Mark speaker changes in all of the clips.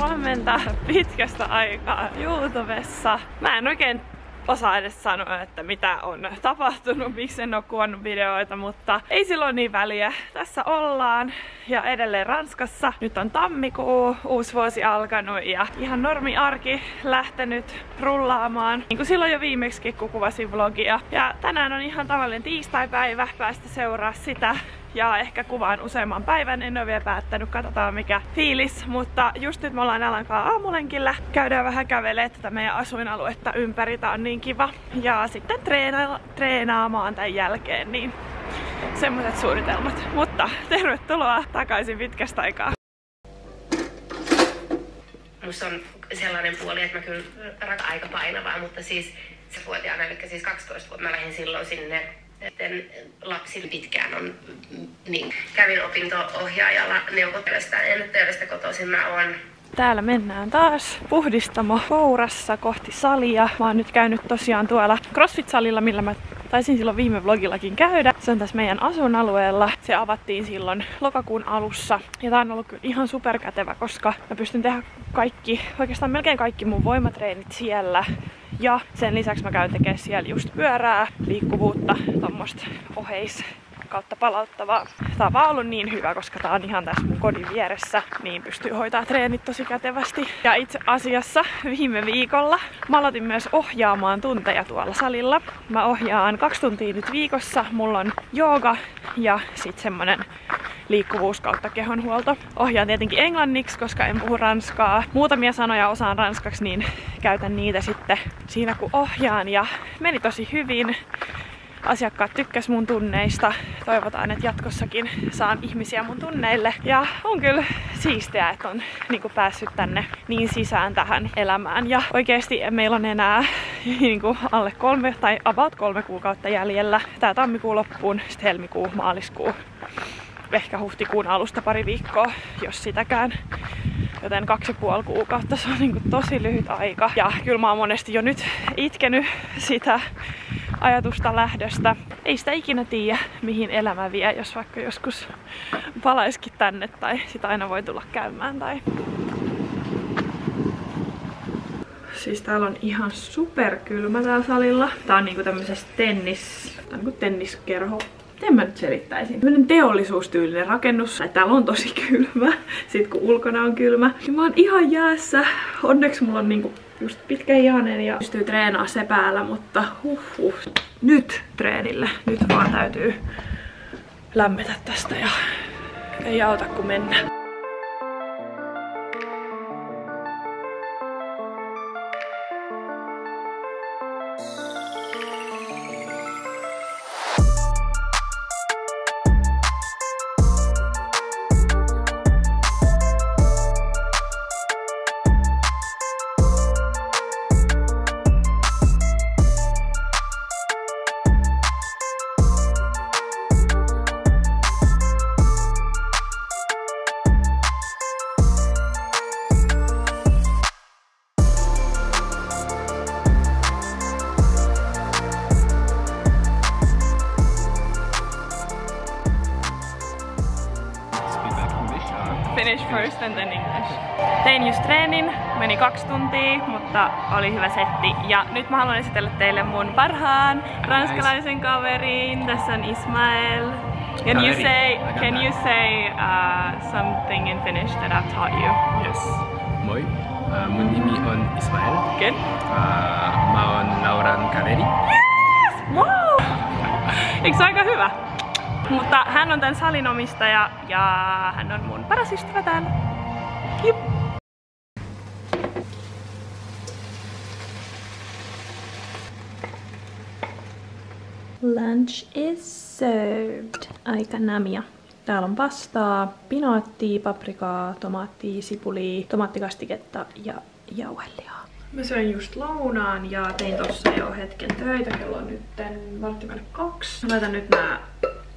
Speaker 1: Huomenta pitkästä aikaa YouTubessa. Mä en oikein osaa edes sanoa, että mitä on tapahtunut, miksi en kuvannut videoita, mutta ei silloin niin väliä. Tässä ollaan ja edelleen Ranskassa. Nyt on tammikuu, uusi vuosi alkanut ja ihan normi arki lähtenyt rullaamaan. Niin kuin silloin jo viimeksi kun kuvasin vlogia. Ja tänään on ihan tavallinen tiistaipäivä, päästä seuraa sitä ja ehkä kuvaan useamman päivän. En ole vielä päättänyt, katsotaan mikä fiilis. Mutta just nyt me ollaan Alankaa aamulenkillä. Käydään vähän kävelee tätä meidän asuinaluetta ympäri. Tää on niin kiva. Ja sitten treena treenaamaan tämän jälkeen. Niin semmoiset suunnitelmat. Mutta tervetuloa takaisin pitkästä aikaa.
Speaker 2: Musta on sellainen puoli, että mä kyllä rakan aika painavaa, mutta siis se vuotiaana, eli siis 12 vuotta, mä lähdin silloin sinne sitten lapsi pitkään on, niin kävin opinto-ohjaajalla neuvottelusta, en töistä kotoisin, mä oon
Speaker 1: Täällä mennään taas puhdistamo kourassa kohti salia. Mä oon nyt käynyt tosiaan tuolla CrossFit-salilla, millä mä taisin silloin viime vlogillakin käydä. Se on tässä meidän asuinalueella. Se avattiin silloin lokakuun alussa. Ja tää on ollut kyllä ihan superkätevä, koska mä pystyn tehdä kaikki, oikeastaan melkein kaikki mun voimatreenit siellä. Ja sen lisäksi mä käyn tekemään siellä just pyörää, liikkuvuutta, tommoista oheis kautta palauttavaa. Tää on ollut niin hyvä, koska tää on ihan tässä mun kodin vieressä, niin pystyy hoitaa treenit tosi kätevästi. Ja itse asiassa viime viikolla mä aloitin myös ohjaamaan tunteja tuolla salilla. Mä ohjaan kaksi tuntia nyt viikossa. Mulla on jooga ja sit semmonen liikkuvuus kautta kehonhuolto. Ohjaan tietenkin englanniksi, koska en puhu ranskaa. Muutamia sanoja osaan ranskaksi, niin käytän niitä sitten siinä kun ohjaan. Ja meni tosi hyvin asiakkaat tykkäs mun tunneista. Toivotaan, että jatkossakin saan ihmisiä mun tunneille. Ja on kyllä siistiä, että on niin kuin päässyt tänne niin sisään tähän elämään. Ja oikeasti meillä on enää niin kuin alle kolme tai about kolme kuukautta jäljellä. Tää tammikuu loppuun, sitten helmikuu, maaliskuu ehkä huhtikuun alusta pari viikkoa, jos sitäkään. Joten kaksi puoli kuukautta, se on niin tosi lyhyt aika. Ja kyllä mä oon monesti jo nyt itkenyt sitä ajatusta lähdöstä. Ei sitä ikinä tiedä, mihin elämä vie, jos vaikka joskus palaiskin tänne tai sitä aina voi tulla käymään. Tai... Siis täällä on ihan superkylmä täällä salilla. Tää on niinku tämmöisessä tennis, tää on niinku tenniskerho miten mä nyt selittäisin? Tämmönen teollisuustyylinen rakennus. Täällä on tosi kylmä, sit kun ulkona on kylmä. Ja mä oon ihan jäässä. Onneksi mulla on niinku just pitkä ihanen ja pystyy treenaa se päällä, mutta huh, huh. Nyt treenille. Nyt vaan täytyy lämmetä tästä ja ei auta kun mennä. Finish first and then English. Tein just treenin, meni kaksi tuntia, mutta oli hyvä setti. Ja nyt mä haluan esitellä teille mun parhaan ranskalaisen kaverin. Tässä on Ismael. Can you say, can you say uh, something in Finnish that I've taught you?
Speaker 3: Yes. Moi. Uh, mun nimi on Ismael.
Speaker 1: Good?
Speaker 3: Uh, mä oon Lauran kaveri.
Speaker 1: Yes! Wow! Eikö se aika hyvä? Mutta hän on tämän salin omistaja ja hän on mun paras ystävä täällä. Jup. Lunch is served. Aika namia. Täällä on pastaa, pinaattia, paprikaa, tomaattia, sipulia, tomaattikastiketta ja jauhelihaa. Mä söin just lounaan ja tein tossa jo hetken töitä. Kello on nyt varttimäinen kaksi. Mä laitan nyt nää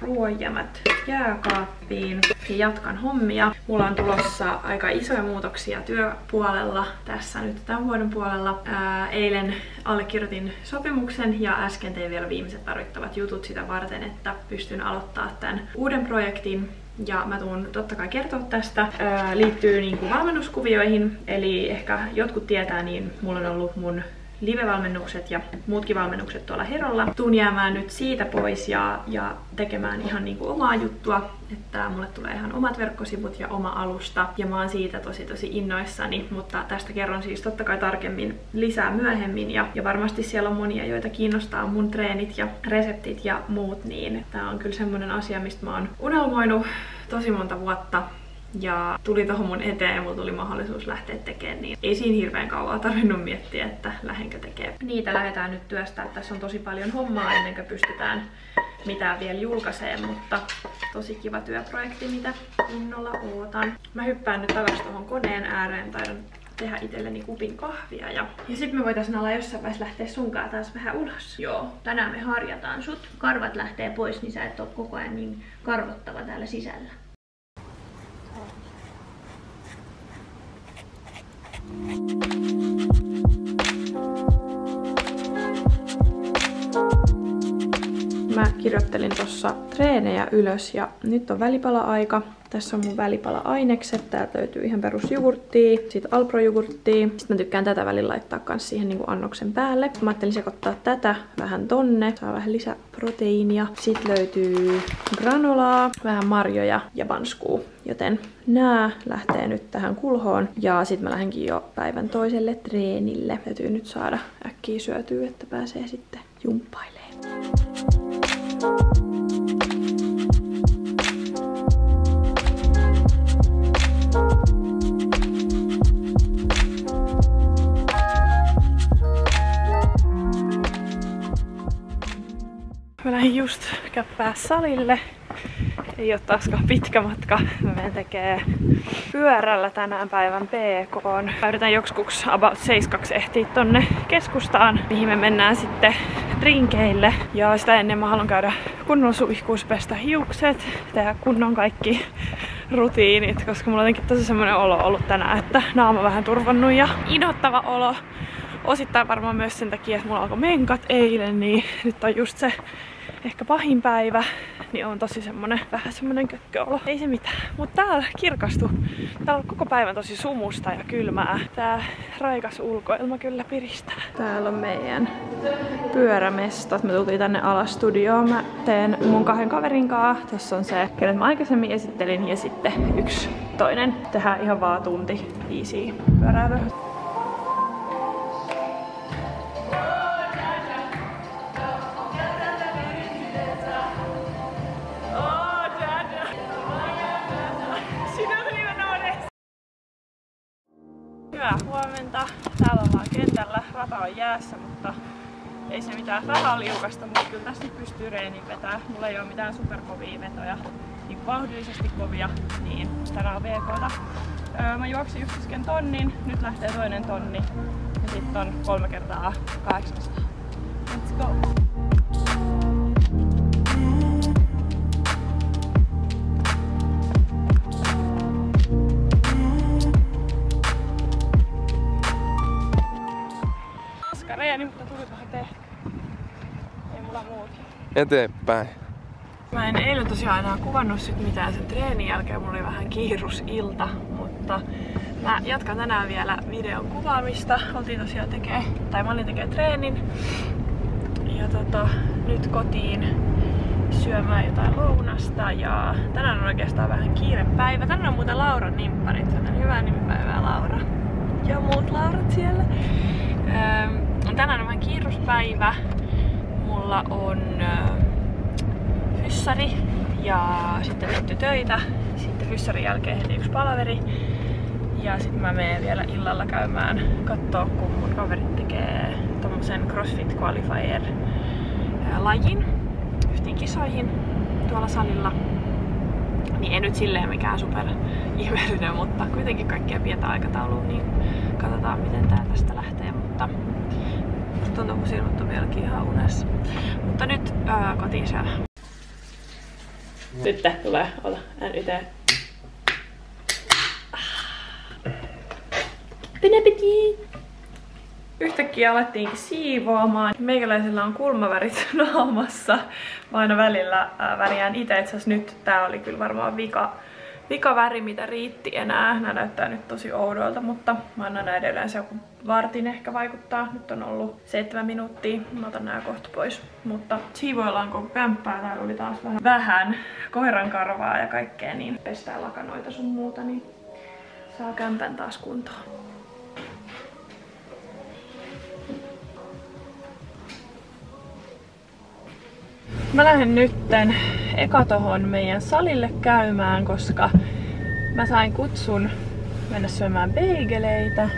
Speaker 1: ruoanjämät jääkaappiin ja jatkan hommia. Mulla on tulossa aika isoja muutoksia työpuolella tässä nyt tämän vuoden puolella. Ää, eilen allekirjoitin sopimuksen ja äsken tein vielä viimeiset tarvittavat jutut sitä varten, että pystyn aloittaa tämän uuden projektin ja mä tuun totta kai kertoa tästä. Ää, liittyy niin kuin valmennuskuvioihin, eli ehkä jotkut tietää, niin mulla on ollut mun live-valmennukset ja muutkin valmennukset tuolla Herolla. Tuun jäämään nyt siitä pois ja, ja tekemään ihan niinku omaa juttua, että mulle tulee ihan omat verkkosivut ja oma alusta. Ja mä oon siitä tosi tosi innoissani, mutta tästä kerron siis totta kai tarkemmin lisää myöhemmin. Ja, ja varmasti siellä on monia, joita kiinnostaa mun treenit ja reseptit ja muut, niin tää on kyllä semmonen asia, mistä mä oon unelmoinut tosi monta vuotta ja tuli tohon mun eteen ja mulla tuli mahdollisuus lähteä tekemään, niin ei siinä hirveän kauan tarvinnut miettiä, että lähdenkö tekemään. Niitä lähdetään nyt työstää. Tässä on tosi paljon hommaa ennen kuin pystytään mitään vielä julkaiseen, mutta tosi kiva työprojekti, mitä innolla ootan. Mä hyppään nyt takaisin tuohon koneen ääreen, taidan tehdä itselleni kupin kahvia. Ja, ja sitten me voitaisiin olla jossain vaiheessa lähteä sunkaan taas vähän ulos. Joo, tänään me harjataan sut. Karvat lähtee pois, niin sä et ole koko ajan niin karvottava täällä sisällä. はい kirjoittelin tuossa treenejä ylös ja nyt on välipala-aika. Tässä on mun välipala-ainekset. Täältä löytyy ihan perusjogurttia, sitten alprojogurttia. Sitten mä tykkään tätä välillä laittaa kans siihen niin annoksen päälle. Mä ajattelin sekoittaa tätä vähän tonne. Saa vähän lisää proteiinia. Sitten löytyy granolaa, vähän marjoja ja banskuu. Joten nää lähtee nyt tähän kulhoon. Ja sitten mä lähdenkin jo päivän toiselle treenille. Täytyy nyt saada äkkiä syötyä, että pääsee sitten jumppailemaan. Mä lähdin just käppää salille. Ei ole taaskaan pitkä matka. Menen tekee pyörällä tänään päivän PK. Mä yritän joksikuks about 7 ehtiä tonne keskustaan, mihin me mennään sitten drinkeille. Ja sitä ennen mä haluan käydä kunnon suihkuus, pestä hiukset, tehdä kunnon kaikki rutiinit, koska mulla on jotenkin tosi semmonen olo ollut tänään, että naama vähän turvannut ja inhottava olo. Osittain varmaan myös sen takia, että mulla alkoi menkat eilen, niin nyt on just se ehkä pahin päivä, niin on tosi semmonen, vähän semmonen kökköolo. Ei se mitään. Mutta täällä kirkastu. Täällä on koko päivän tosi sumusta ja kylmää. Tää raikas ulkoilma kyllä piristää. Täällä on meidän pyörämestat. Me tultiin tänne alas studioon. Mä teen mun kahden kaverin kanssa. Tässä on se, kenet mä aikaisemmin esittelin. Ja sitten yksi toinen. Tehdään ihan vaan tunti easy pyöräilyä. Hyvää huomenta. Täällä ollaan kentällä. Rata on jäässä, mutta ei se mitään vähän liukasta, mutta kyllä tässä pystyy reenin vetää. Mulla ei ole mitään superkovia vetoja, niin vauhdillisesti kovia, niin tänään on VKta. Öö, mä juoksin just äsken tonnin, nyt lähtee toinen tonni ja sitten on kolme kertaa 800. Let's go!
Speaker 4: Eteenpäin.
Speaker 1: Mä en eilen tosiaan enää kuvannut sit mitään sen treenin jälkeen, mulla oli vähän kiirusilta, mutta mä jatkan tänään vielä videon kuvaamista. Oltiin tosiaan tekee, tai mä olin tekee treenin. Ja tota, nyt kotiin syömään jotain lounasta ja tänään on oikeastaan vähän kiire päivä. Tänään on muuten Lauran nimpparit, joten hyvää nimipäivää Laura. Ja muut Laurat siellä. Öö, tänään on vähän kiiruspäivä. Mulla on öö, fyssari ja sitten tehty töitä. Sitten fyssarin jälkeen heti yksi palaveri. Ja sitten mä menen vielä illalla käymään kattoo, kun mun kaverit tekee tommosen CrossFit Qualifier ää, lajin yhteen kisoihin tuolla salilla. Niin ei nyt silleen mikään super ihmeellinen, mutta kuitenkin kaikkia pientä aikataulua, niin katsotaan miten tää tästä lähtee. Mutta musta tuntuu, kun silmät on vieläkin ihan unessa. Mutta nyt ää, kotiin syömään. Sitten tulee, ota, NYT. Bon appétit! Yhtäkkiä alettiinkin siivoamaan. Meikäläisellä on kulmavärit naamassa. Mä aina välillä äh, värjään itse. Itse nyt tää oli kyllä varmaan vika, vika väri, mitä riitti enää. Nämä näyttää nyt tosi oudoilta, mutta mä annan näiden yleensä joku vartin ehkä vaikuttaa. Nyt on ollut seitsemän minuuttia. Mä otan nää kohta pois. Mutta siivoillaan koko kämppää. Täällä oli taas vähän, vähän koiran karvaa ja kaikkea, niin pestään lakanoita sun muuta, niin saa kämpän taas kuntoon. Mä lähden nytten eka tohon meidän salille käymään, koska mä sain kutsun mennä syömään beigeleitä.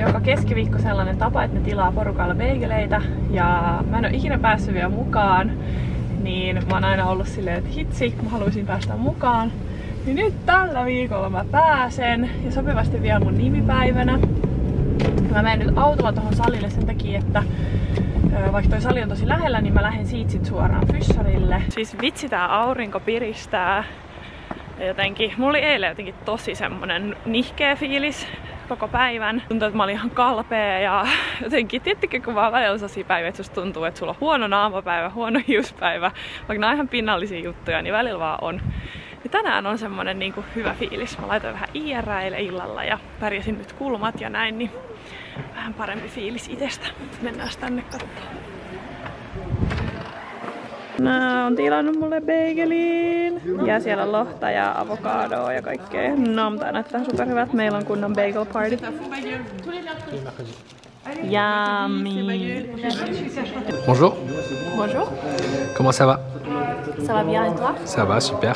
Speaker 1: Joka keskiviikko sellainen tapa, että ne tilaa porukalla beigeleitä ja mä en oo ikinä päässyt vielä mukaan, niin mä oon aina ollut silleen, että hitsi, mä haluaisin päästä mukaan. Niin nyt tällä viikolla mä pääsen ja sopivasti vielä mun nimipäivänä. Mä menen nyt autolla tohon salille sen takia, että vaikka toi sali on tosi lähellä, niin mä lähden siitä sit suoraan fyssarille. Siis vitsi tää aurinko piristää. Jotenkin, mulla oli eilen jotenkin tosi semmonen nihkeä fiilis koko päivän. Tuntuu, että mä olin ihan kalpea ja jotenkin, tiettikö kun vaan välillä sellaisia päiviä, että susta tuntuu, että sulla on huono naamapäivä, huono hiuspäivä, vaikka nämä on ihan pinnallisia juttuja, niin välillä vaan on. Ja tänään on semmonen niinku hyvä fiilis. Mä laitoin vähän IR illalla ja pärjäsin nyt kulmat ja näin, niin vähän parempi fiilis itsestä. Mennään tänne katsomaan. Nää on tilannut mulle bageliin. Ja siellä on lohta ja avokadoa ja kaikkea. No, mutta näyttää superhyvät. Meillä on kunnon bagel party. Yummy.
Speaker 3: Bonjour,
Speaker 1: Bonjour.
Speaker 3: comment ça va
Speaker 1: Ça va bien et toi?
Speaker 3: Ça va, super.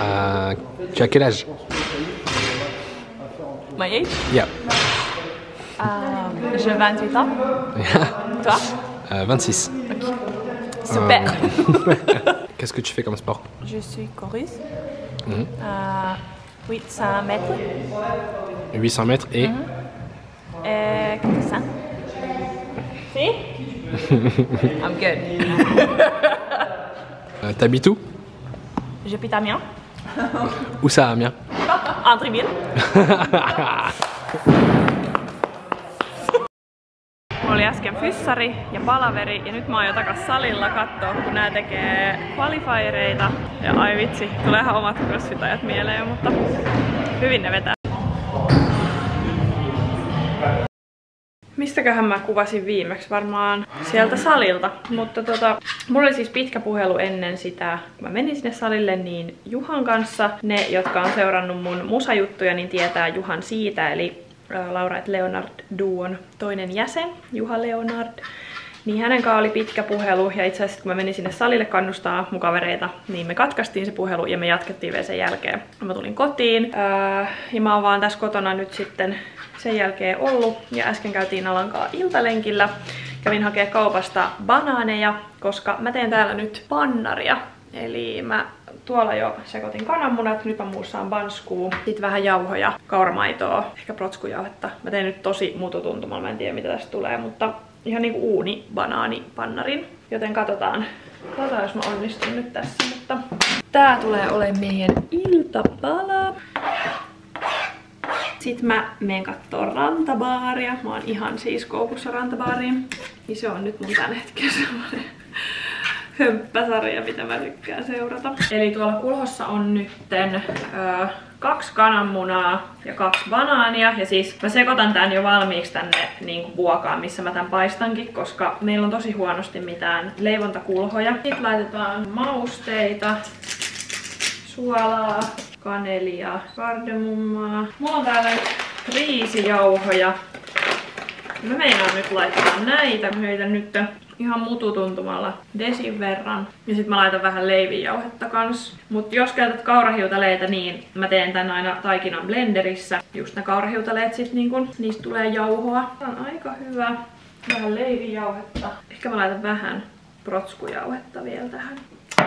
Speaker 3: Euh, tu as quel âge
Speaker 1: My age?
Speaker 3: Yeah.
Speaker 1: Euh, J'ai 28 ans. Toi?
Speaker 3: Euh, 26.
Speaker 1: Super.
Speaker 3: Qu'est-ce que tu fais comme sport?
Speaker 1: Je suis choriste. Euh, 800 mètres.
Speaker 3: 800 mètres et?
Speaker 1: Euh, 400. Si? I'm good.
Speaker 3: euh, t'habites où?
Speaker 1: J'habite à Amiens.
Speaker 3: Où ça, Amiens?
Speaker 1: En tribune. Oli äsken fyssari ja palaveri ja nyt mä oon takas salilla kattoo, kun nää tekee qualifiereita. Ja ai vitsi, tulee ihan omat crossfit-ajat mieleen, mutta hyvin ne vetää. Mistäköhän mä kuvasin viimeksi? Varmaan sieltä salilta. Mutta tota, mulla oli siis pitkä puhelu ennen sitä, kun mä menin sinne salille, niin Juhan kanssa. Ne, jotka on seurannut mun musajuttuja, niin tietää Juhan siitä, eli Laura et Leonard Duon toinen jäsen, Juha Leonard. Niin hänen kanssaan oli pitkä puhelu ja itse asiassa kun mä menin sinne salille kannustaa mun kavereita, niin me katkaistiin se puhelu ja me jatkettiin vielä sen jälkeen. Mä tulin kotiin ää, ja mä oon vaan tässä kotona nyt sitten sen jälkeen ollut ja äsken käytiin Alankaa iltalenkillä. Kävin hakea kaupasta banaaneja, koska mä teen täällä nyt pannaria. Eli mä tuolla jo sekoitin kananmunat, nyt mä muussaan banskuu, sit vähän jauhoja, kauramaitoa, ehkä protskujauhetta. Mä teen nyt tosi mututuntumalla, mä en tiedä mitä tästä tulee, mutta ihan niinku uuni banaani pannarin. Joten katsotaan, katsotaan jos mä onnistun nyt tässä, mutta tää tulee olemaan meidän iltapala. Sitten mä menen kattoo rantabaaria. Mä oon ihan siis koukussa rantabaariin. Niin se on nyt mun tän hetken semmonen hömppäsarja, mitä mä tykkään seurata. Eli tuolla kulhossa on nytten ö, kaksi kananmunaa ja kaksi banaania. Ja siis mä sekoitan tän jo valmiiksi tänne niin vuokaan, missä mä tän paistankin, koska meillä on tosi huonosti mitään leivontakulhoja. Sitten laitetaan mausteita, suolaa, kanelia, kardemummaa. Mulla on täällä nyt riisijauhoja. Mä meinaan nyt laittaa näitä. Mä heitän nyt ihan mututuntumalla desin verran. Ja sit mä laitan vähän leivijauhetta kans. Mut jos käytät kaurahiutaleita, niin mä teen tän aina taikinan blenderissä. Just ne kaurahiutaleet sit niin kun, niistä tulee jauhoa. Tää on aika hyvä. Vähän leivijauhetta. Ehkä mä laitan vähän protskujauhetta vielä tähän.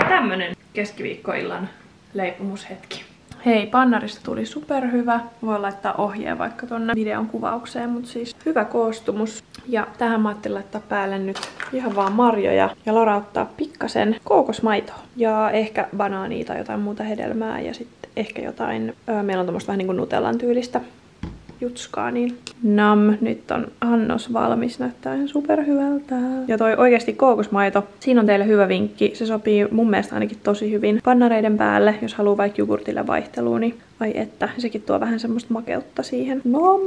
Speaker 1: Tämmönen keskiviikkoillan leipomushetki. Hei, pannarista tuli superhyvä. Voi laittaa ohjeen vaikka tonne videon kuvaukseen, mutta siis hyvä koostumus. Ja tähän mä ajattelin laittaa päälle nyt ihan vaan marjoja ja lorauttaa pikkasen kookosmaitoa. Ja ehkä banaania tai jotain muuta hedelmää ja sitten ehkä jotain, öö, meillä on tommoista vähän niinku nutellan tyylistä jutskaa, niin nam, nyt on annos valmis, näyttää ihan superhyvältä. Ja toi oikeasti kookosmaito, siinä on teille hyvä vinkki, se sopii mun mielestä ainakin tosi hyvin pannareiden päälle, jos haluaa vaikka jogurtille vaihteluun, niin ai että, sekin tuo vähän semmoista makeutta siihen. Nom!